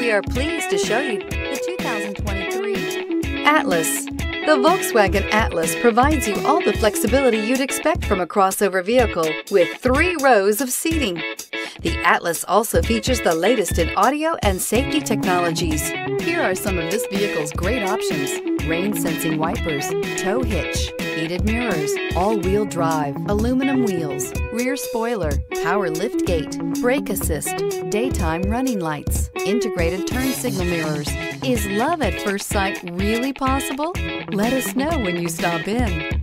We are pleased to show you the 2023 Atlas. The Volkswagen Atlas provides you all the flexibility you'd expect from a crossover vehicle with three rows of seating. The Atlas also features the latest in audio and safety technologies. Here are some of this vehicle's great options. Rain sensing wipers, tow hitch, heated mirrors, all-wheel drive, aluminum wheels, rear spoiler, power lift gate, brake assist, daytime running lights, integrated turn signal mirrors. Is love at first sight really possible? Let us know when you stop in.